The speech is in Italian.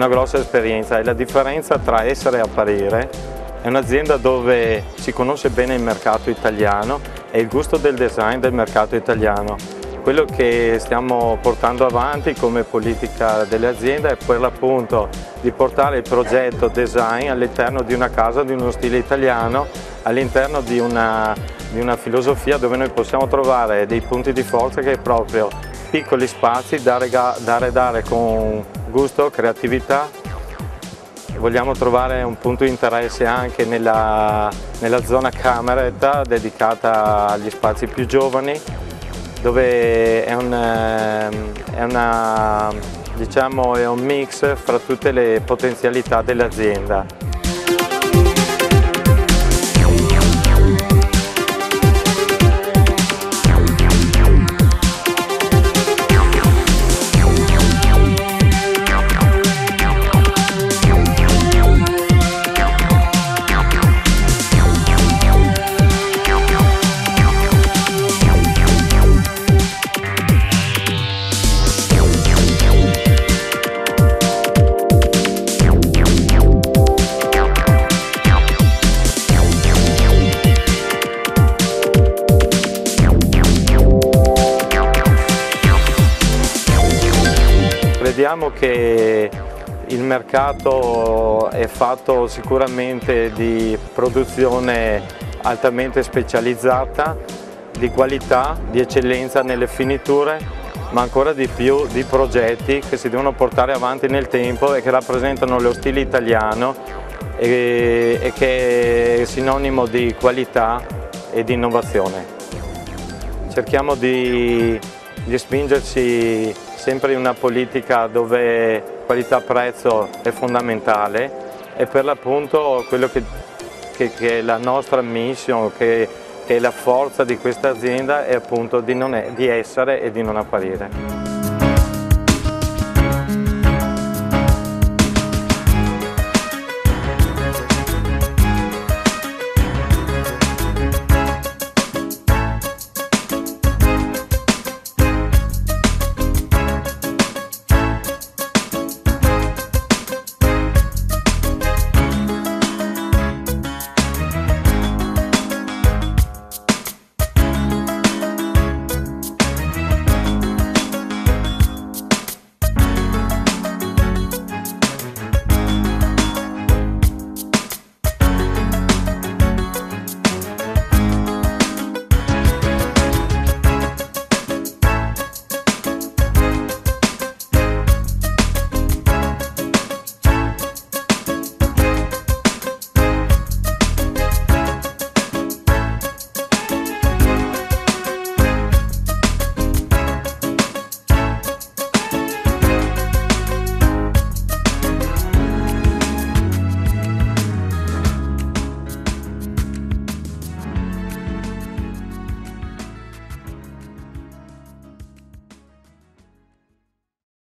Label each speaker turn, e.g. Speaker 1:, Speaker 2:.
Speaker 1: una grossa esperienza e la differenza tra essere e apparire è un'azienda dove si conosce bene il mercato italiano e il gusto del design del mercato italiano. Quello che stiamo portando avanti come politica dell'azienda è per l'appunto di portare il progetto design all'interno di una casa di uno stile italiano, all'interno di una, di una filosofia dove noi possiamo trovare dei punti di forza che è proprio piccoli spazi, dare, dare, dare con gusto, creatività. Vogliamo trovare un punto di interesse anche nella, nella zona cameretta dedicata agli spazi più giovani dove è un, ehm, è una, diciamo, è un mix fra tutte le potenzialità dell'azienda. Vediamo che il mercato è fatto sicuramente di produzione altamente specializzata, di qualità, di eccellenza nelle finiture, ma ancora di più di progetti che si devono portare avanti nel tempo e che rappresentano lo stile italiano e, e che è sinonimo di qualità e di innovazione. Cerchiamo di, di spingerci sempre in una politica dove qualità-prezzo è fondamentale e per l'appunto quello che, che, che, è la nostra mission, che, che, è la forza di questa azienda è appunto di, è, di essere e di non apparire.